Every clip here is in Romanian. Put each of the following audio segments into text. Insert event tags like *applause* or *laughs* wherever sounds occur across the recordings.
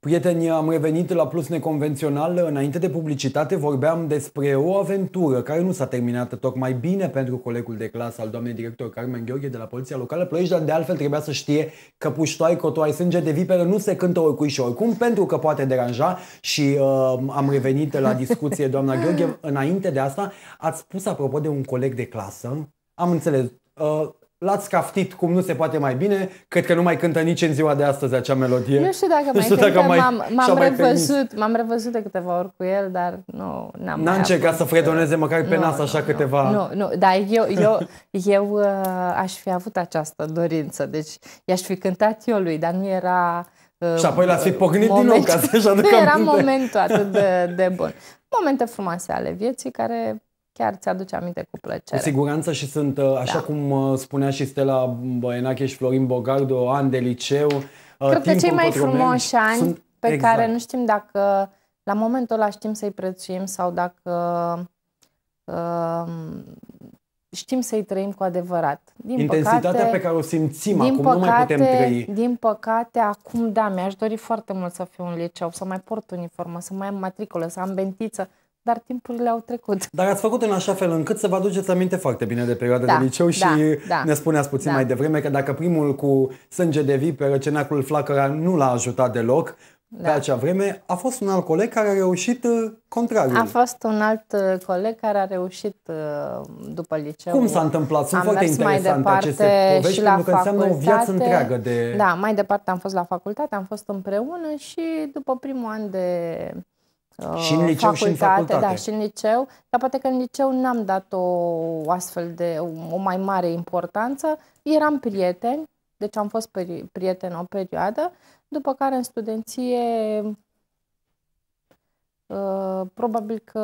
Prieteni, am revenit la Plus Neconvențional. Înainte de publicitate vorbeam despre o aventură care nu s-a terminat tocmai bine pentru colegul de clasă al doamnei director Carmen Gheorghe de la Poliția Locală Ploiești, dar de altfel trebuia să știe că puștoai, cotoai, sânge de viperă nu se cântă oricui și oricum pentru că poate deranja și uh, am revenit la discuție doamna Gheorghe. Înainte de asta ați spus apropo de un coleg de clasă, am înțeles, uh, L-ați caftit cum nu se poate mai bine. Cred că nu mai cântă nici în ziua de astăzi acea melodie. Nu știu dacă nu mai știu cântă, dacă mai, m-am, m-am, revăzut, m-am revăzut de câteva ori cu el, dar nu n-am N-a încercat să fredoneze măcar pe nu, nas așa nu, câteva... Nu, nu, dar eu, eu, eu uh, aș fi avut această dorință. Deci i-aș fi cântat eu lui, dar nu era... Uh, și apoi l-ați fi pocnit din nou ca să-și *laughs* aducă Nu era momentul atât de, de bun. Momente frumoase ale vieții care chiar ți-aduce aminte cu plăcere. Cu siguranță și sunt, uh, așa da. cum uh, spunea și Stella Băienache și Florin Bogardo, ani de liceu. Uh, Cred că cei mai frumoși ani sunt, pe exact. care nu știm dacă la momentul ăla știm să-i prețuim sau dacă uh, știm să-i trăim cu adevărat. Din Intensitatea păcate, pe care o simțim din acum, păcate, nu mai putem trăi. Din păcate, acum da, mi-aș dori foarte mult să fiu în liceu, să mai port uniformă, să mai am matricolă, să am bentiță, dar timpurile au trecut. Dar ați făcut în așa fel încât să vă aduceți aminte foarte bine de perioada da, de liceu și da, da, ne spuneați puțin da. mai devreme că dacă primul cu sânge de viperă, cenacul flacăra, nu l-a ajutat deloc, da. pe acea vreme, a fost un alt coleg care a reușit uh, contrariul. A fost un alt uh, coleg care a reușit uh, după liceu. Cum s-a întâmplat? Sunt foarte interesante aceste povești pentru că înseamnă o viață întreagă de... Da, mai departe am fost la facultate, am fost împreună și după primul an de și în liceu facultate, și în facultate. Da, și în liceu. Dar poate că în liceu n-am dat o astfel de, o mai mare importanță. Eram prieteni, deci am fost prieteni o perioadă, după care în studenție uh, probabil că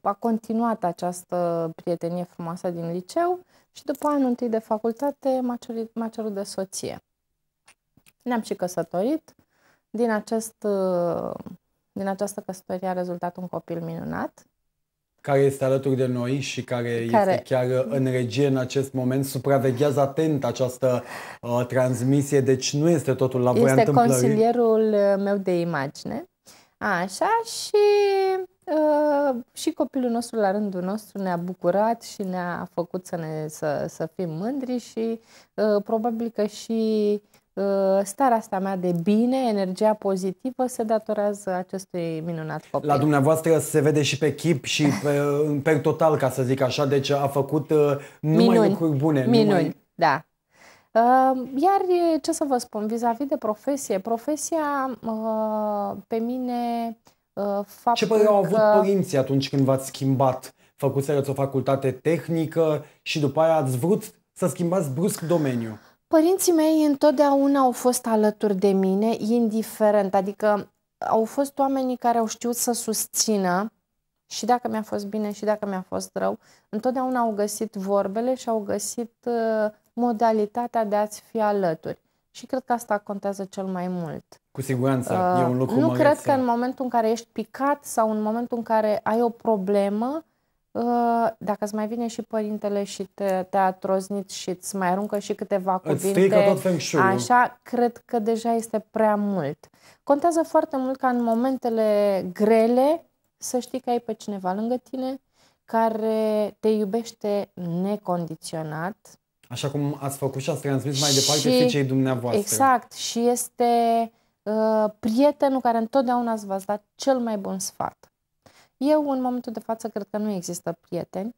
a continuat această prietenie frumoasă din liceu și după anul întâi de facultate m-a cerut, m-a cerut de soție. Ne-am și căsătorit. Din acest uh, din această căsătorie a rezultat un copil minunat. Care este alături de noi și care, care este chiar în regie în acest moment, supraveghează atent această uh, transmisie, deci nu este totul la voia Este consilierul meu de imagine. Așa și uh, și copilul nostru la rândul nostru ne-a bucurat și ne-a făcut să, ne, să, să fim mândri și uh, probabil că și Uh, starea asta mea de bine, energia pozitivă, se datorează acestui minunat copil. La dumneavoastră se vede și pe chip și pe, pe total, ca să zic așa, deci a făcut uh, numai Minuni. lucruri bune. Minuni, numai... da. Uh, iar ce să vă spun, vis-a-vis de profesie, profesia pe mine faptul Ce părere au avut că... părinții atunci când v-ați schimbat? Făcuserăți o facultate tehnică și după aia ați vrut să schimbați brusc domeniul. Părinții mei întotdeauna au fost alături de mine, indiferent, adică au fost oamenii care au știut să susțină și dacă mi-a fost bine și dacă mi-a fost rău, întotdeauna au găsit vorbele și au găsit uh, modalitatea de a-ți fi alături. Și cred că asta contează cel mai mult. Cu siguranță, uh, e un lucru Nu cred că în momentul în care ești picat sau în momentul în care ai o problemă, Uh, dacă îți mai vine și părintele și te, te-a troznit și îți mai aruncă și câteva cuvinte, tot așa, cred că deja este prea mult. Contează foarte mult ca în momentele grele să știi că ai pe cineva lângă tine care te iubește necondiționat. Așa cum ați făcut și ați transmis mai departe și, fiicei dumneavoastră. Exact. Și este uh, prietenul care întotdeauna îți va da cel mai bun sfat. Eu, în momentul de față, cred că nu există prieteni.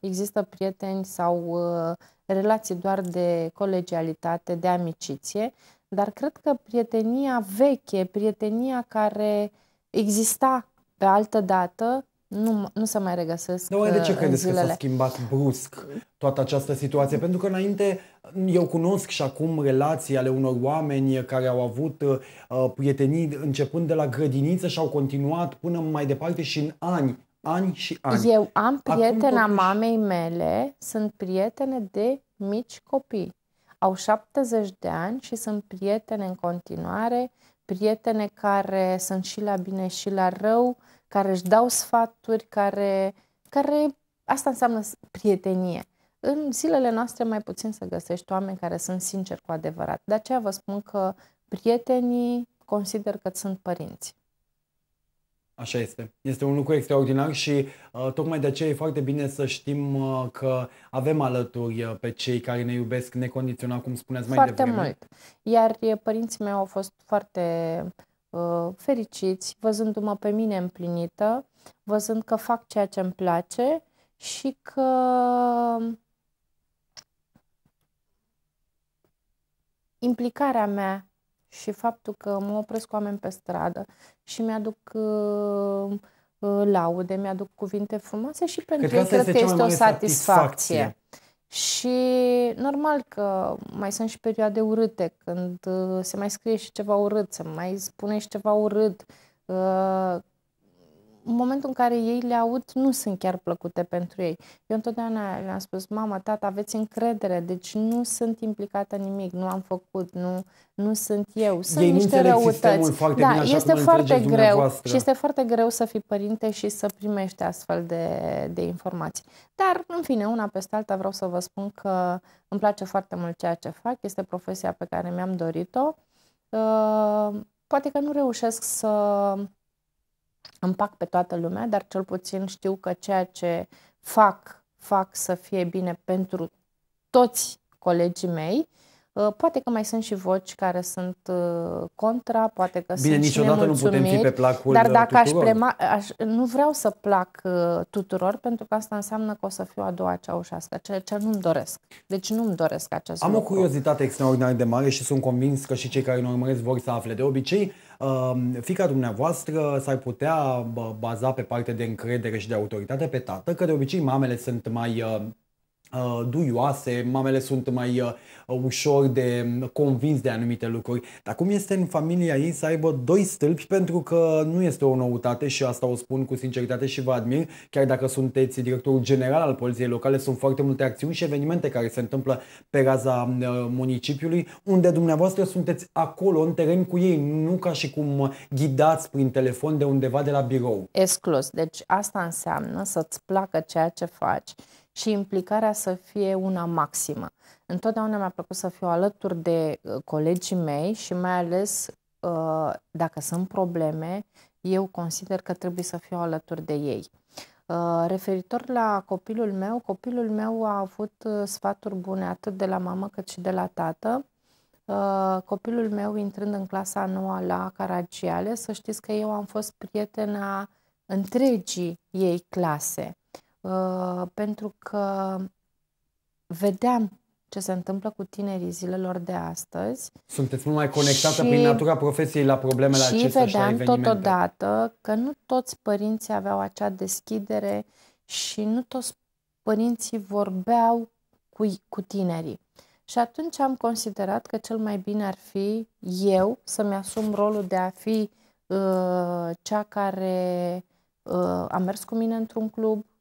Există prieteni sau uh, relații doar de colegialitate, de amiciție, dar cred că prietenia veche, prietenia care exista pe altă dată, nu, nu se mai regăsesc Dar de ce credeți zilele? că s-a schimbat brusc toată această situație? Pentru că înainte eu cunosc și acum relații ale unor oameni care au avut uh, prietenii începând de la grădiniță și au continuat până mai departe și în ani, ani și ani. Eu am prietena acum, mamei mele, sunt prietene de mici copii. Au 70 de ani și sunt prietene în continuare, prietene care sunt și la bine și la rău, care își dau sfaturi, care, care asta înseamnă prietenie. În zilele noastre mai puțin să găsești oameni care sunt sinceri cu adevărat. De aceea vă spun că prietenii consider că sunt părinți. Așa este. Este un lucru extraordinar și uh, tocmai de aceea e foarte bine să știm uh, că avem alături uh, pe cei care ne iubesc necondiționat, cum spuneați mai foarte devreme. mult. Iar părinții mei au fost foarte uh, fericiți, văzându-mă pe mine împlinită, văzând că fac ceea ce îmi place și că implicarea mea și faptul că mă opresc cu oameni pe stradă și mi-aduc uh, uh, laude, mi-aduc cuvinte frumoase și pentru cred ei cred că este o satisfacție. satisfacție. Și normal că mai sunt și perioade urâte, când uh, se mai scrie și ceva urât, se mai spune și ceva urât, uh, în momentul în care ei le aud, nu sunt chiar plăcute pentru ei. Eu întotdeauna le-am spus, mama, tata, aveți încredere, deci nu sunt implicată în nimic, nu am făcut, nu, nu sunt eu. Sunt ei niște răutăți. Foarte da, bine, așa este foarte greu și este foarte greu să fii părinte și să primești astfel de, de informații. Dar, în fine, una peste alta vreau să vă spun că îmi place foarte mult ceea ce fac, este profesia pe care mi-am dorit-o. Uh, poate că nu reușesc să împac pe toată lumea, dar cel puțin știu că ceea ce fac, fac să fie bine pentru toți colegii mei Uh, poate că mai sunt și voci care sunt uh, contra, poate că Bine, sunt niciodată nu putem fi pe placul Dar dacă tuturor. aș prema, aș, nu vreau să plac uh, tuturor, pentru că asta înseamnă că o să fiu a doua ceaușească, ceea ce nu-mi doresc. Deci nu-mi doresc acest Am lucru. o curiozitate extraordinar de mare și sunt convins că și cei care ne urmăresc vor să afle. De obicei, fica dumneavoastră s-ar putea baza pe parte de încredere și de autoritate pe tată, că de obicei mamele sunt mai Uh, duioase, mamele sunt mai uh, ușor de convins de anumite lucruri. Dar cum este în familia ei să aibă doi stâlpi pentru că nu este o noutate și asta o spun cu sinceritate și vă admir, chiar dacă sunteți directorul general al poliției locale, sunt foarte multe acțiuni și evenimente care se întâmplă pe raza uh, municipiului, unde dumneavoastră sunteți acolo, în teren cu ei, nu ca și cum ghidați prin telefon de undeva de la birou. Exclus. Deci asta înseamnă să-ți placă ceea ce faci și implicarea să fie una maximă. Întotdeauna mi-a plăcut să fiu alături de uh, colegii mei și mai ales uh, dacă sunt probleme, eu consider că trebuie să fiu alături de ei. Uh, referitor la copilul meu, copilul meu a avut sfaturi bune atât de la mamă cât și de la tată. Copilul meu intrând în clasa noua la Caragiale, să știți că eu am fost prietena întregii ei clase. Uh, pentru că vedeam ce se întâmplă cu tinerii zilelor de astăzi. Sunteți mult mai conectată și, prin natura profesiei la problemele și acestea vedeam și vedeam totodată că nu toți părinții aveau acea deschidere și nu toți părinții vorbeau cu, cu tinerii. Și atunci am considerat că cel mai bine ar fi eu să-mi asum rolul de a fi uh, cea care uh, a mers cu mine într-un club, Uh,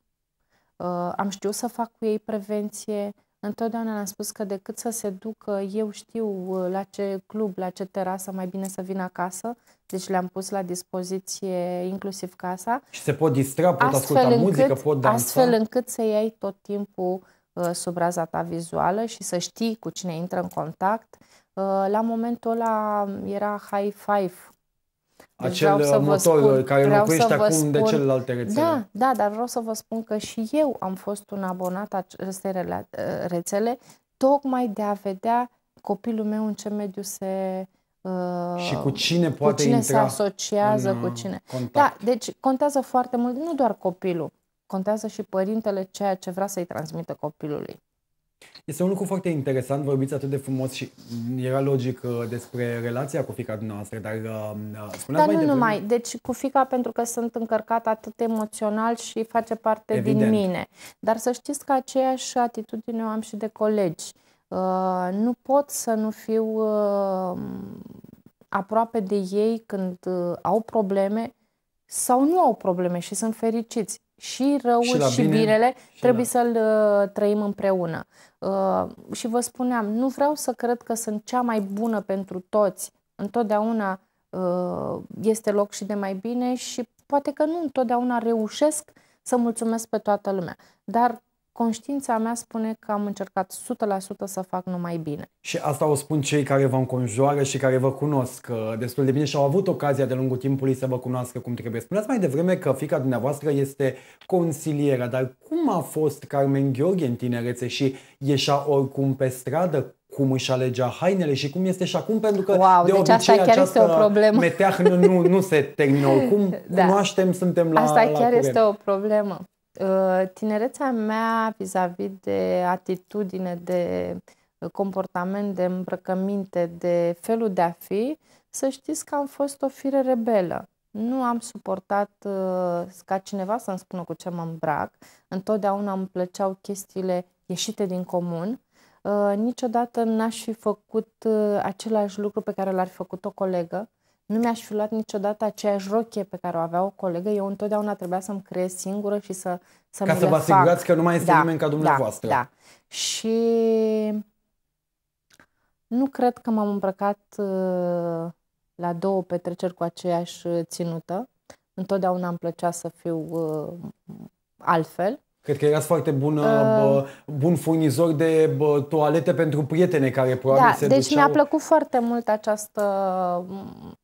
am știut să fac cu ei prevenție. Întotdeauna le-am spus că decât să se ducă, eu știu uh, la ce club, la ce terasă, mai bine să vin acasă. Deci le-am pus la dispoziție inclusiv casa. Și se pot distra, pot asculta încât, muzică, pot dansa. Astfel încât să iei tot timpul uh, sub raza ta vizuală și să știi cu cine intră în contact. Uh, la momentul ăla era high five deci acel să motor spun, care locuiește acum spun, de celelalte rețele. Da, da, dar vreau să vă spun că și eu am fost un abonat acestei rețele tocmai de a vedea copilul meu în ce mediu se uh, și cu cine poate cu cine intra se asociază, cu cine. Contact. Da, deci contează foarte mult, nu doar copilul, contează și părintele ceea ce vrea să-i transmită copilului. Este un lucru foarte interesant, vorbiți atât de frumos și era logic uh, despre relația cu fica dumneavoastră, dar uh, uh spuneați dar mai nu devreme... numai, deci cu fica pentru că sunt încărcat atât emoțional și face parte Evident. din mine. Dar să știți că aceeași atitudine o am și de colegi. Uh, nu pot să nu fiu uh, aproape de ei când uh, au probleme sau nu au probleme și sunt fericiți și răul și, și bine, binele și trebuie la... să-l uh, trăim împreună. Uh, și vă spuneam, nu vreau să cred că sunt cea mai bună pentru toți. Întotdeauna uh, este loc și de mai bine și poate că nu întotdeauna reușesc să mulțumesc pe toată lumea. Dar conștiința mea spune că am încercat 100% să fac numai bine. Și asta o spun cei care vă înconjoară și care vă cunosc destul de bine și au avut ocazia de lungul timpului să vă cunoască cum trebuie. Spuneați mai devreme că fica dumneavoastră este consilieră, dar cum a fost Carmen Gheorghe în tinerețe și ieșea oricum pe stradă? cum își alegea hainele și cum este și acum, pentru că wow, de deci obicei asta chiar această este o problemă. meteahnă nu, nu se termină oricum, *laughs* da. cunoaștem, suntem la Asta la chiar curent. este o problemă. Uh, tinerețea mea vis-a-vis de atitudine, de comportament, de îmbrăcăminte, de felul de a fi, să știți că am fost o fire rebelă. Nu am suportat uh, ca cineva să-mi spună cu ce mă îmbrac. Întotdeauna îmi plăceau chestiile ieșite din comun. Uh, niciodată n-aș fi făcut uh, același lucru pe care l-ar fi făcut o colegă. Nu mi-aș fi luat niciodată aceeași rochie pe care o avea o colegă. Eu întotdeauna trebuia să-mi creez singură și să, să Ca mi să le vă asigurați fac. că nu mai este Da, nimeni ca dumneavoastră. Da, da. Și nu cred că m-am îmbrăcat uh, la două petreceri cu aceeași uh, ținută. Întotdeauna îmi plăcea să fiu uh, altfel. Cred că erați foarte bun, Uh. bă, bun furnizor de bă, toalete pentru prietene care probabil Da, se deci duceau... mi-a plăcut foarte mult această m,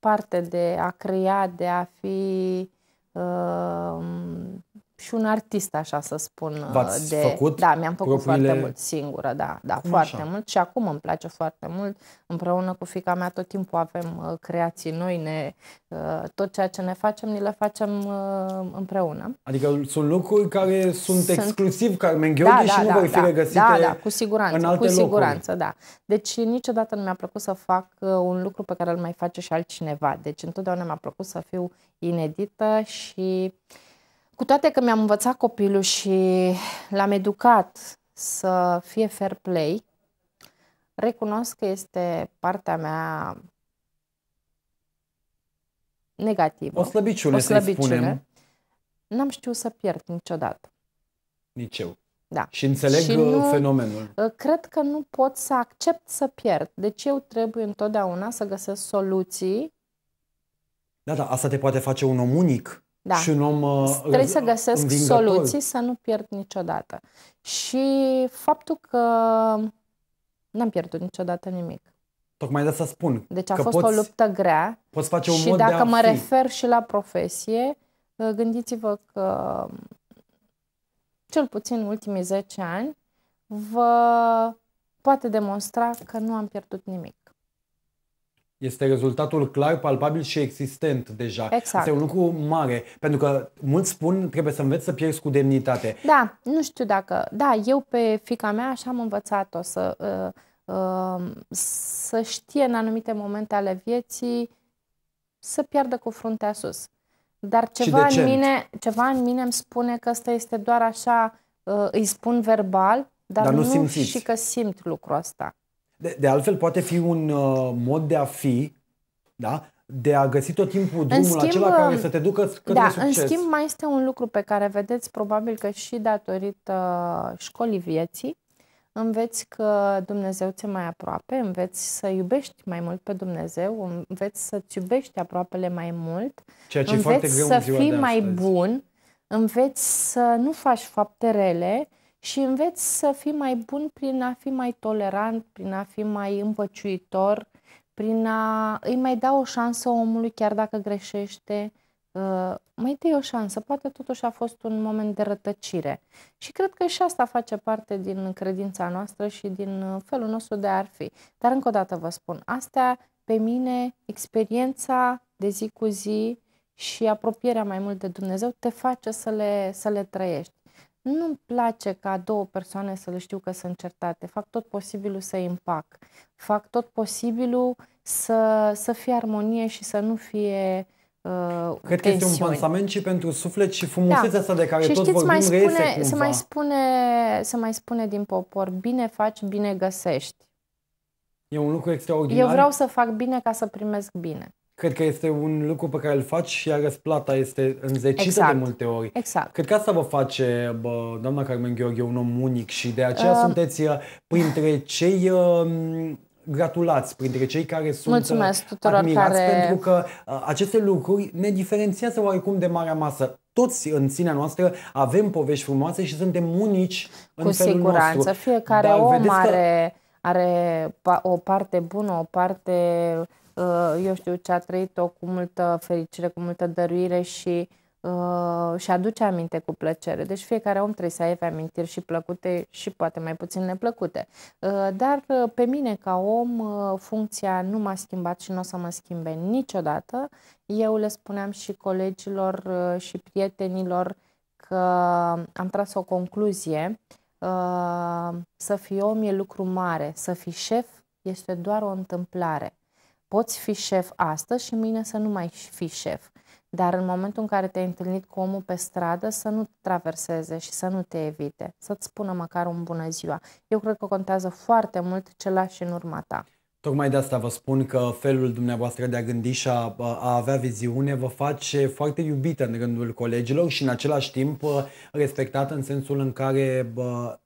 parte de a crea, de a fi uh, și un artist, așa să spun. V-ați de, făcut Da, mi-am făcut propriile- foarte mult singură, da, da, Cum foarte așa? mult și acum îmi place foarte mult. Împreună cu fica mea tot timpul avem uh, creații noi, ne, uh, tot ceea ce ne facem, ni le facem uh, împreună. Adică sunt lucruri care sunt, Sunt- exclusiv Carmen Gheorghe și nu vor fi regăsite da, da, cu siguranță, în alte cu locuri. siguranță, da. Deci niciodată nu mi-a plăcut să fac uh, un lucru pe care îl mai face și altcineva. Deci întotdeauna mi-a plăcut să fiu inedită și cu toate că mi-am învățat copilul și l-am educat să fie fair play, recunosc că este partea mea negativă. O slăbiciune, O să-i slăbiciune. spunem. N-am știut să pierd niciodată. Nici eu. Da. Și înțeleg Și uh, nu- fenomenul. Uh, Cred că nu pot să accept să pierd. Deci eu trebuie întotdeauna să găsesc soluții. Da, da, asta te poate face un om unic Da. și un om uh, Trebuie să răz- găsesc învingător. soluții să nu pierd niciodată. Și faptul că n-am pierdut niciodată nimic. Tocmai de asta spun. Deci a că fost poți, o luptă grea Poți face un și mod de dacă a mă fi. refer și la profesie, uh, gândiți-vă că cel puțin în ultimii 10 ani vă poate demonstra că nu am pierdut nimic. Este rezultatul clar, palpabil și existent deja. Exact. Este un lucru mare, pentru că mulți spun trebuie să înveți să pierzi cu demnitate. Da, nu știu dacă... Da, eu pe fica mea așa am învățat-o să, uh, uh, să știe în anumite momente ale vieții să piardă cu fruntea sus. Dar ceva în, decent. mine, ceva în mine îmi spune că ăsta este doar așa, uh, îi spun verbal, dar, Dar nu nu simțiți. și că simt lucrul ăsta. De, de altfel, poate fi un uh, mod de a fi, da? de a găsi tot timpul drumul schimb, acela care să te ducă către Da, succes. în schimb mai este un lucru pe care vedeți probabil că și datorită școlii vieții, înveți că Dumnezeu ți mai aproape, înveți să iubești mai mult pe Dumnezeu, înveți să-ți iubești aproapele mai mult, Ceea ce e foarte înveți greu să în ziua fii de mai astăzi. bun, înveți să nu faci fapte rele și înveți să fii mai bun prin a fi mai tolerant, prin a fi mai împăciuitor, prin a îi mai da o șansă omului chiar dacă greșește, uh, mai dă o șansă, poate totuși a fost un moment de rătăcire. Și cred că și asta face parte din credința noastră și din uh, felul nostru de a fi. Dar încă o dată vă spun, astea pe mine, experiența de zi cu zi și apropierea mai mult de Dumnezeu te face să le, să le trăiești. Nu-mi place ca două persoane să le știu că sunt certate. Fac tot posibilul să îi împac. Fac tot posibilul să, să fie armonie și să nu fie uh, Cred că este un tensiuni. pansament și pentru suflet și frumusețea asta de care Da. și tot știți, vorbim mai reiese spune, cumva. se mai spune, se mai spune din popor, bine faci, bine găsești. E un lucru extraordinar. Eu vreau să fac bine ca să primesc bine. Cred că este un lucru pe care îl faci, iar răsplata este înzecită Exact. de multe ori. Exact. Cred că asta vă face, bă, doamna Carmen Gheorghe, un om unic și de aceea Uh. sunteți uh, printre cei uh, gratulați printre cei care sunt Mulțumesc tuturor admirați care... pentru că uh, aceste lucruri ne diferențiază oarecum de marea masă. Toți în sinea noastră avem povești frumoase și suntem unici în Cu felul siguranță. nostru. Fiecare Dar om vedeți că- are, are pa- o parte bună, o parte, uh, eu știu, ce a trăit-o cu multă fericire, cu multă dăruire și uh, și aduce aminte cu plăcere. Deci fiecare om trebuie să aibă amintiri și plăcute și poate mai puțin neplăcute. Uh, Dar uh, pe mine ca om uh, funcția nu m-a schimbat și nu o să mă schimbe niciodată. Eu le spuneam și colegilor uh, și prietenilor că am tras o concluzie Uh, să fii om e lucru mare, să fii șef este doar o întâmplare. Poți fi șef astăzi și mâine să nu mai fii șef. Dar în momentul în care te-ai întâlnit cu omul pe stradă, să nu te traverseze și să nu te evite, să-ți spună măcar un bună ziua. Eu cred că contează foarte mult ce lași în urma ta. Tocmai de asta vă spun că felul dumneavoastră de a gândi și a, a avea viziune vă face foarte iubită în rândul colegilor și în același timp respectată în sensul în care bă,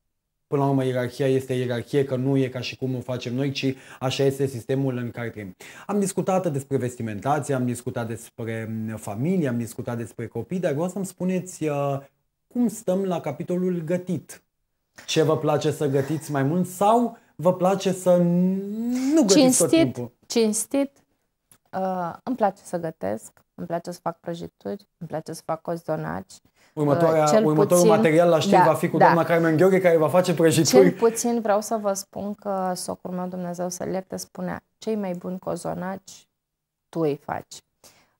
Până la urmă, ierarhia este ierarhie, că nu e ca și cum o facem noi, ci așa este sistemul în care trăim. Am discutat despre vestimentație, am discutat despre familie, am discutat despre copii, dar vreau să-mi spuneți uh, cum stăm la capitolul gătit. Ce vă place să gătiți mai mult sau vă place să nu gătiți cinstit, tot timpul? Cinstit, uh, îmi place să gătesc, îmi place să fac prăjituri, îmi place să fac cozonaci. Următoarea, Cel următorul puțin- material la știri da, va fi cu da. doamna Carmen Gheorghe care va face Cel prăjituri. puțin vreau să vă spun că socrul meu, Dumnezeu să-l ierte, spunea cei mai buni cozonaci tu îi faci.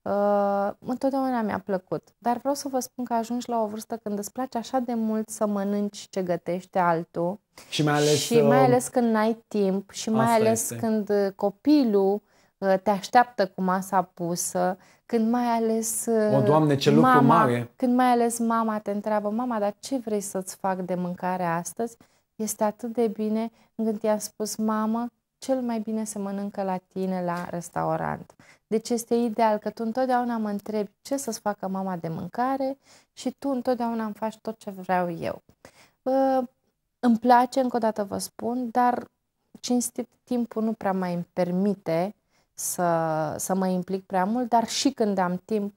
Uh, întotdeauna mi-a plăcut, dar vreau să vă spun că ajungi la o vârstă când îți place așa de mult să mănânci ce gătește altul Și mai ales, și mai uh, ales când n-ai timp și mai Asta ales este. când uh, copilul uh, te așteaptă cu masa pusă, când mai ales uh, O, Doamne, ce lucru mama, mare! când mai ales mama te întreabă, mama, dar ce vrei să-ți fac de mâncare astăzi? Este atât de bine când i-a spus, mamă, cel mai bine se mănâncă la tine la restaurant. Deci este ideal că tu întotdeauna mă întrebi ce să-ți facă mama de mâncare și tu întotdeauna îmi faci tot ce vreau eu. Uh, îmi place, încă o dată vă spun, dar cinstit timpul nu prea mai îmi permite să, să mă implic prea mult, dar și când am timp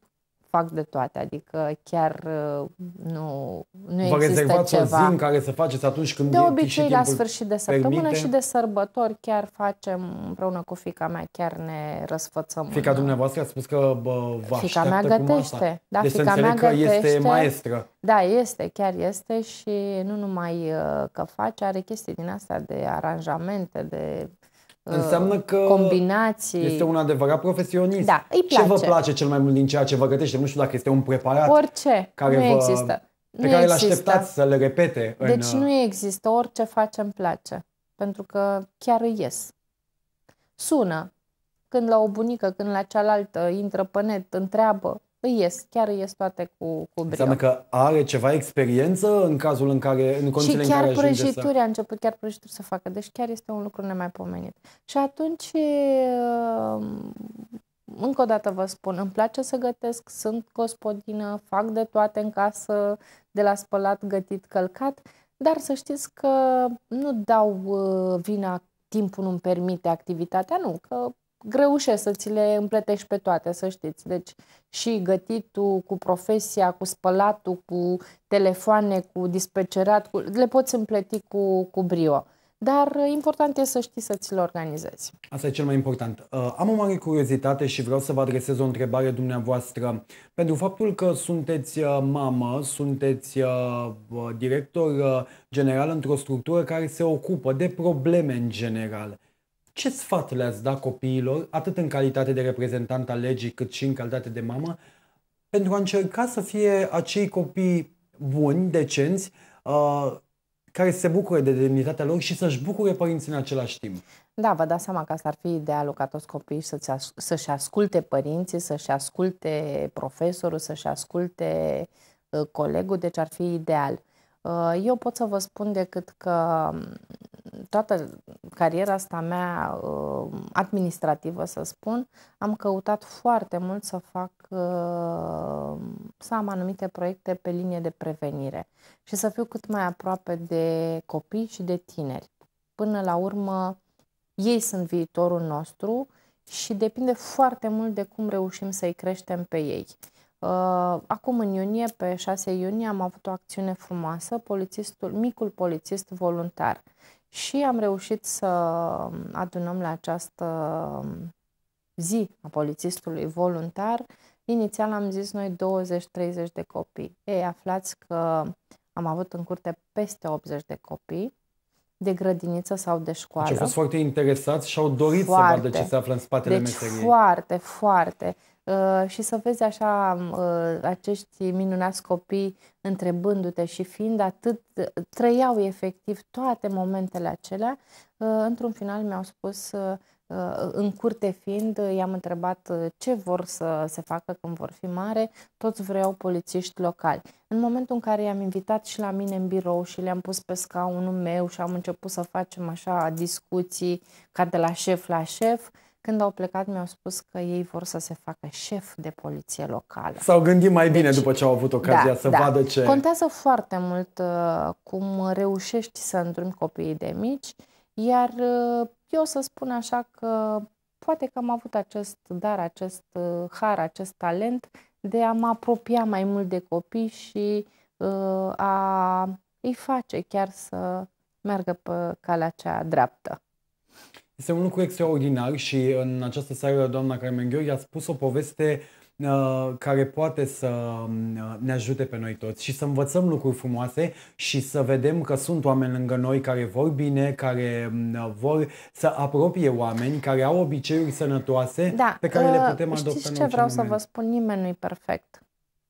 fac de toate, adică chiar uh, nu, nu Vă există rezervați o zi ceva. în care să faceți atunci când De e- obicei, și la timpul sfârșit de săptămână permite. și de sărbători chiar facem împreună cu fica mea, chiar ne răsfățăm. Fica în- dumneavoastră a spus că bă, vă Fica mea așteaptă cu masa. gătește. Da, deci să fica mea înțeleg că este gătește. maestră. Da, este, chiar este și nu numai uh, că face, are chestii din astea de aranjamente, de uh, Înseamnă că combinații. este un adevărat profesionist. Da, îi Ce vă place. place cel mai mult din ceea ce vă gătește? Nu știu dacă este un preparat Orice, care nu vă- există. pe nu care îl există. așteptați să le repete. în, Deci uh, nu există, orice face îmi place, pentru că chiar îi ies. Sună, când la o bunică, când la cealaltă, intră pe net, întreabă, îi ies, chiar îi ies toate cu, cu brio. Înseamnă că are ceva experiență în cazul în care, în Și condițiile în chiar care ajunge prăjituri să... a început chiar prăjituri să facă, deci chiar este un lucru nemaipomenit. Și atunci, uh, încă o dată vă spun, îmi place să gătesc, sunt gospodină, fac de toate în casă, de la spălat, gătit, călcat, dar să știți că nu dau uh, vina timpul nu-mi permite activitatea, nu, că greușesc să ți le împletești pe toate, să știți. Deci și gătitul cu profesia, cu spălatul, cu telefoane, cu dispecerat, cu... le poți împleti cu, cu brio. Dar uh, important e să știi să ți le organizezi. Asta e cel mai important. Uh, am o mare curiozitate și vreau să vă adresez o întrebare dumneavoastră. Pentru faptul că sunteți uh, mamă, sunteți uh, uh, director uh, general într-o structură care se ocupă de probleme în general. Ce sfat le-ați da copiilor, atât în calitate de reprezentant al legii, cât și în calitate de mamă, pentru a încerca să fie acei copii buni, decenți, uh, care se bucure de demnitatea lor și să-și bucure părinții în același timp? Da, vă dați seama că asta ar fi idealul ca toți copiii să-ți as- să-și asculte părinții, să-și asculte profesorul, să-și asculte uh, colegul, deci ar fi ideal. Uh, eu pot să vă spun decât că um, toată cariera asta mea uh, administrativă, să spun, am căutat foarte mult să fac, uh, să am anumite proiecte pe linie de prevenire și să fiu cât mai aproape de copii și de tineri. Până la urmă, Ei sunt viitorul nostru și depinde foarte mult de cum reușim să-i creștem pe ei. Uh, acum în iunie, pe 6 iunie, am avut o acțiune frumoasă, polițistul, micul polițist voluntar. Și am reușit să adunăm la această zi a polițistului voluntar. Inițial am zis noi 20-30 de copii. Ei, aflați că am avut în curte peste 80 de copii de grădiniță sau de școală. Deci au fost foarte interesați și au dorit foarte. să vadă ce se află în spatele deci meseriei. foarte, foarte. Uh, și să vezi așa uh, acești minunați copii întrebându-te și fiind atât, trăiau efectiv toate momentele acelea, uh, într-un final mi-au spus uh, Uh, în curte fiind, i-am întrebat uh, ce vor să se facă când vor fi mare, toți vreau polițiști locali. În momentul în care i-am invitat și la mine în birou și le-am pus pe scaunul meu și am început să facem așa discuții ca de la șef la șef, când au plecat mi-au spus că ei vor să se facă șef de poliție locală. S-au gândit mai bine deci, după ce au avut ocazia da, să da. vadă ce... Contează foarte mult uh, cum reușești să îndrumi copiii de mici, iar uh, eu să spun așa că poate că am avut acest dar, acest uh, har, acest talent de a mă apropia mai mult de copii și uh, a îi face chiar să meargă pe calea cea dreaptă. Este un lucru extraordinar și în această seară doamna Carmen Gheorghe a spus o poveste Uh, care poate să uh, ne ajute pe noi toți și să învățăm lucruri frumoase și să vedem că sunt oameni lângă noi care vor bine, care uh, vor să apropie oameni, care au obiceiuri sănătoase da, pe care le putem adopta Știți ce vreau moment. să vă spun? Nimeni nu-i perfect.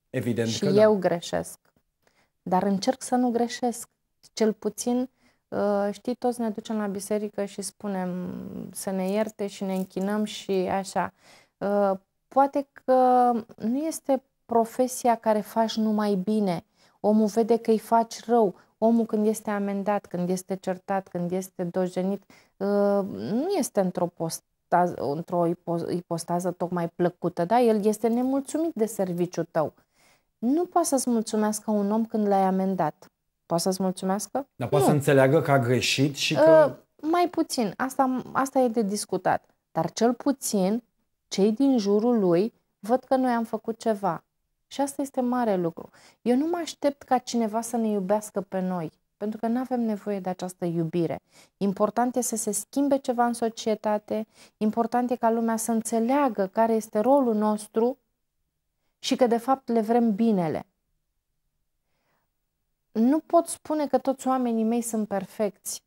Evident și că eu da. greșesc. Dar încerc să nu greșesc. Cel puțin știi, toți ne ducem la biserică și spunem să ne ierte și ne închinăm și așa poate că nu este profesia care faci numai bine. Omul vede că îi faci rău. Omul când este amendat, când este certat, când este dojenit, uh, nu este într-o postază, într-o ipostază tocmai plăcută, da? El este nemulțumit de serviciul tău. Nu poate să-ți mulțumească un om când l-ai amendat. Poate să-ți mulțumească? Dar poate să înțeleagă că a greșit și că... Uh, mai puțin. Asta, asta e de discutat. Dar cel puțin cei din jurul lui văd că noi am făcut ceva. Și asta este mare lucru. Eu nu mă aștept ca cineva să ne iubească pe noi, pentru că nu avem nevoie de această iubire. Important e să se schimbe ceva în societate, important e ca lumea să înțeleagă care este rolul nostru și că de fapt le vrem binele. Nu pot spune că toți oamenii mei sunt perfecți,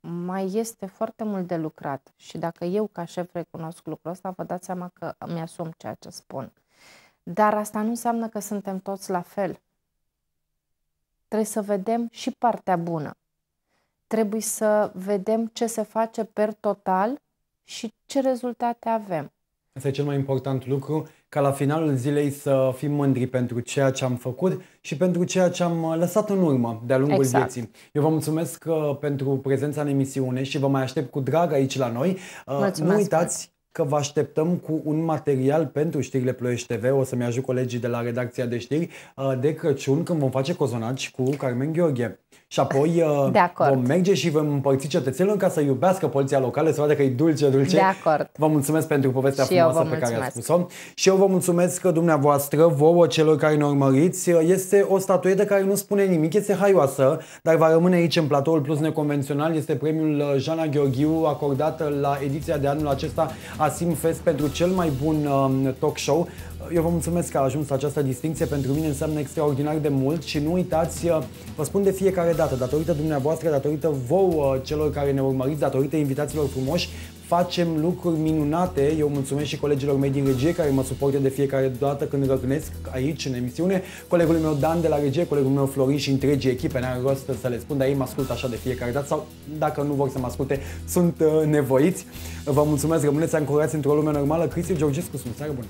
mai este foarte mult de lucrat și dacă eu ca șef recunosc lucrul ăsta, vă dați seama că mi-asum ceea ce spun. Dar asta nu înseamnă că suntem toți la fel. Trebuie să vedem și partea bună. Trebuie să vedem ce se face per total și ce rezultate avem. Asta e cel mai important lucru, ca la finalul zilei să fim mândri pentru ceea ce am făcut și pentru ceea ce am uh, lăsat în urmă de-a lungul exact. vieții. Eu vă mulțumesc uh, pentru prezența în emisiune și vă mai aștept cu drag aici la noi. Uh, mulțumesc nu uitați că vă așteptăm cu un material pentru știrile Ploiești TV. O să-mi ajut colegii de la redacția de știri de Crăciun când vom face cozonaci cu Carmen Gheorghe. Și apoi uh, de acord. vom merge și vom împărți cetățenilor ca să iubească poliția locală, să vadă că e dulce, dulce. De acord. Vă mulțumesc pentru povestea și frumoasă pe care ați spus-o. Și eu vă mulțumesc că dumneavoastră, vouă celor care ne urmăriți, este o statuetă care nu spune nimic, este haioasă, dar va rămâne aici în platoul plus neconvențional. Este premiul uh, Jana Gheorghiu acordat la ediția de anul acesta a Simfest pentru cel mai bun uh, talk show. Eu vă mulțumesc că a ajuns această distinție, pentru mine înseamnă extraordinar de mult și nu uitați, uh, vă spun de fiecare dată, datorită dumneavoastră, datorită vouă celor care ne urmăriți, datorită invitațiilor frumoși, facem lucruri minunate. Eu mulțumesc și colegilor mei din regie care mă suportă de fiecare dată când răgnesc aici în emisiune. Colegul meu Dan de la regie, colegul meu Florin și întregii echipe, n-am rost să le spun, dar ei mă ascultă așa de fiecare dată sau dacă nu vor să mă asculte, sunt uh, nevoiți. Vă mulțumesc, rămâneți ancorați într-o lume normală. Cristi Georgescu, sunt seară bună!